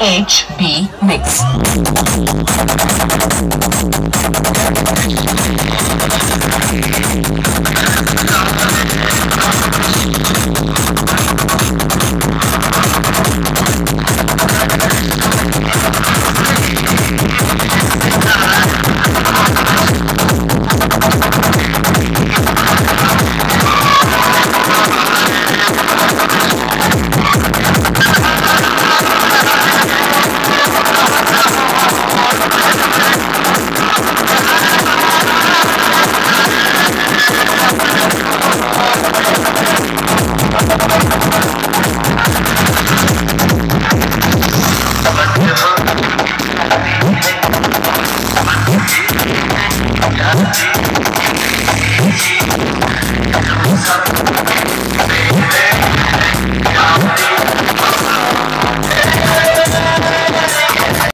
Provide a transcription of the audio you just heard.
HB Mix. Thank you. Yeah.